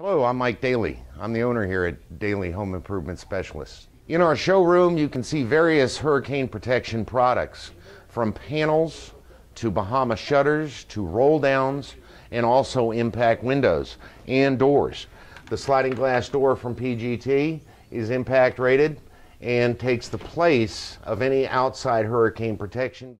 Hello, I'm Mike Daly. I'm the owner here at Daly Home Improvement Specialists. In our showroom, you can see various hurricane protection products from panels to Bahama shutters to roll downs and also impact windows and doors. The sliding glass door from PGT is impact rated and takes the place of any outside hurricane protection.